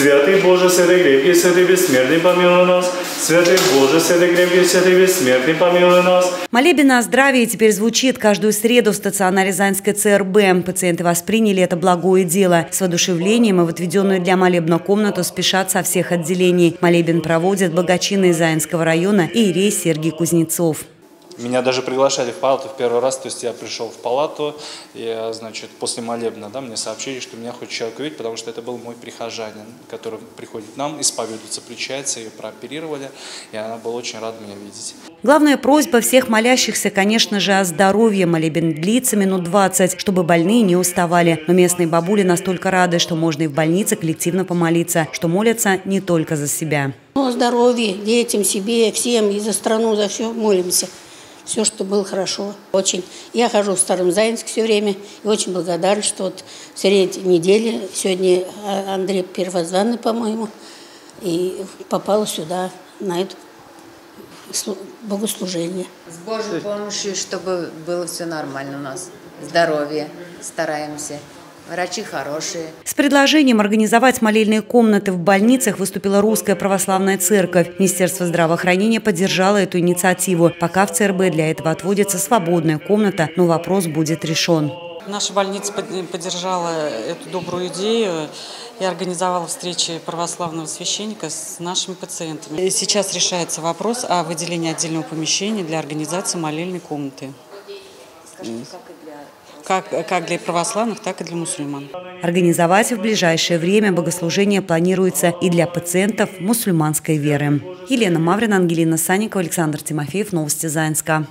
Святый Боже, святый крепкий, святый бессмертный, помилуй нас. Святый Боже, святый крепкий, святый бессмертный, помилуй нас. Молебен о здравии теперь звучит каждую среду в стационаре Рязанской ЦРБ. Пациенты восприняли это благое дело. С воодушевлением и в отведенную для молебна комнату спешат со всех отделений. Молебен проводят благочинные Заинского района и Ирей Сергей Кузнецов. Меня даже приглашали в палату в первый раз, то есть я пришел в палату, и, значит, после молебна, да, мне сообщили, что меня хочет человек увидеть, потому что это был мой прихожанин, который приходит к нам, исповедуется, причается, ее прооперировали, и она была очень рада меня видеть. Главная просьба всех молящихся, конечно же, о здоровье. Молебен длится минут 20, чтобы больные не уставали. Но местные бабули настолько рады, что можно и в больнице коллективно помолиться, что молятся не только за себя. Ну, о здоровье детям, себе, всем, и за страну, за все молимся все, что было хорошо. Очень. Я хожу в Старом Заинске все время и очень благодарна, что вот в неделе, сегодня а, Андрей Первозванный, по-моему, и попала сюда, на это богослужение. С Божьей помощью, чтобы было все нормально у нас. Здоровье стараемся. Врачи хорошие. С предложением организовать молельные комнаты в больницах выступила Русская Православная Церковь. Министерство здравоохранения поддержало эту инициативу. Пока в ЦРБ для этого отводится свободная комната, но вопрос будет решен. Наша больница поддержала эту добрую идею и организовала встречи православного священника с нашими пациентами. Сейчас решается вопрос о выделении отдельного помещения для организации молельной комнаты. Как и для как, как для православных, так и для мусульман. Организовать в ближайшее время богослужение планируется и для пациентов мусульманской веры. Елена Маврина, Ангелина Санникова, Александр Тимофеев. Новости Заинска.